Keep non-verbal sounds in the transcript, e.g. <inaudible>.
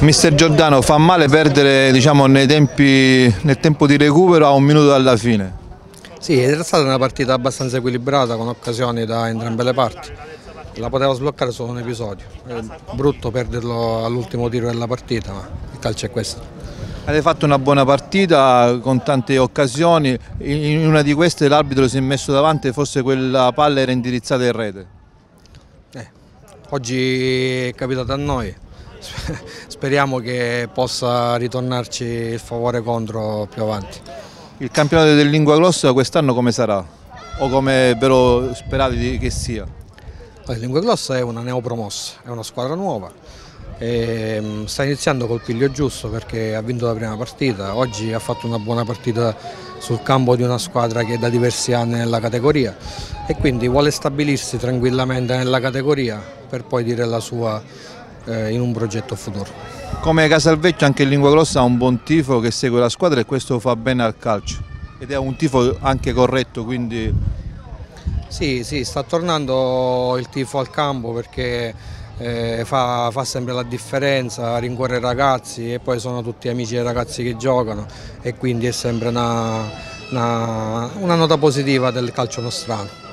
Mister Giordano, fa male perdere diciamo, tempi, nel tempo di recupero a un minuto dalla fine? Sì, è stata una partita abbastanza equilibrata con occasioni da entrambe le parti. La poteva sbloccare solo un episodio. È brutto perderlo all'ultimo tiro della partita, ma il calcio è questo. Avete fatto una buona partita con tante occasioni, in una di queste l'arbitro si è messo davanti e forse quella palla era indirizzata in rete. Eh, oggi è capitato a noi, <laughs> speriamo che possa ritornarci il favore contro più avanti. Il campionato del Lingua Glossa quest'anno come sarà? O come però sperate che sia? Il Lingua Glossa è una neopromossa, è una squadra nuova, e mm, sta iniziando col piglio giusto perché ha vinto la prima partita, oggi ha fatto una buona partita sul campo di una squadra che è da diversi anni nella categoria e quindi vuole stabilirsi tranquillamente nella categoria per poi dire la sua in un progetto futuro. Come Casalvecchio anche il Lingua Grossa ha un buon tifo che segue la squadra e questo fa bene al calcio ed è un tifo anche corretto quindi... Sì, sì, sta tornando il tifo al campo perché eh, fa, fa, sempre la differenza, rincorre i ragazzi e poi sono tutti amici dei ragazzi che giocano e quindi è sempre una, una, una nota positiva del calcio nostrano.